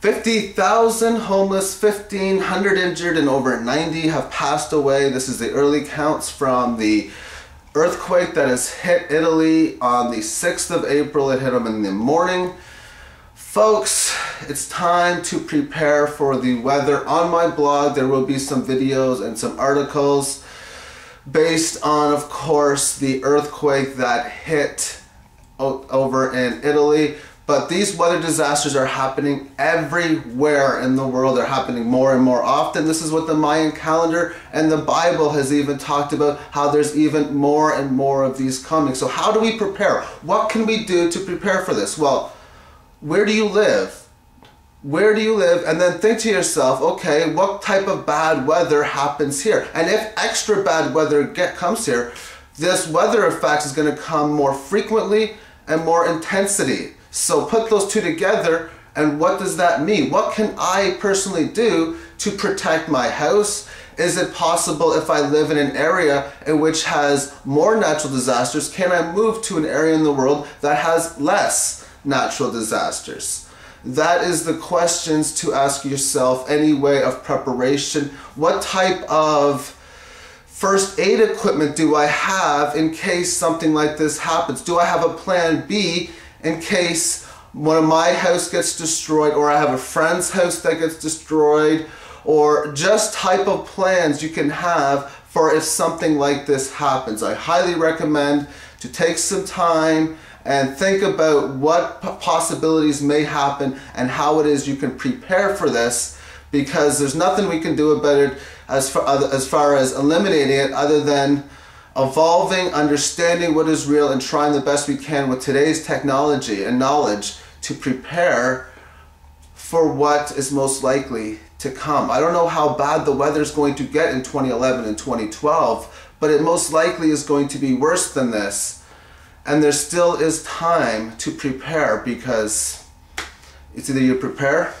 50,000 homeless, 1,500 injured, and over 90 have passed away. This is the early counts from the earthquake that has hit Italy on the 6th of April. It hit them in the morning. Folks, it's time to prepare for the weather. On my blog, there will be some videos and some articles based on, of course, the earthquake that hit over in Italy. But these weather disasters are happening everywhere in the world. They're happening more and more often. This is what the Mayan calendar and the Bible has even talked about how there's even more and more of these coming. So, how do we prepare? What can we do to prepare for this? Well, where do you live? Where do you live? And then think to yourself, okay, what type of bad weather happens here? And if extra bad weather get, comes here, this weather effect is going to come more frequently and more intensity. So put those two together and what does that mean? What can I personally do to protect my house? Is it possible if I live in an area in which has more natural disasters, can I move to an area in the world that has less natural disasters? That is the questions to ask yourself any way of preparation. What type of first aid equipment do I have in case something like this happens? Do I have a plan B in case one of my house gets destroyed or I have a friend's house that gets destroyed or just type of plans you can have for if something like this happens. I highly recommend to take some time and think about what possibilities may happen and how it is you can prepare for this because there's nothing we can do about it as far, as far as eliminating it other than evolving, understanding what is real, and trying the best we can with today's technology and knowledge to prepare for what is most likely to come. I don't know how bad the weather is going to get in 2011 and 2012, but it most likely is going to be worse than this. And there still is time to prepare because it's either you prepare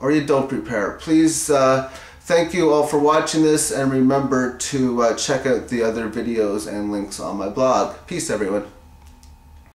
or you don't prepare. Please. Uh, Thank you all for watching this and remember to uh, check out the other videos and links on my blog. Peace everyone.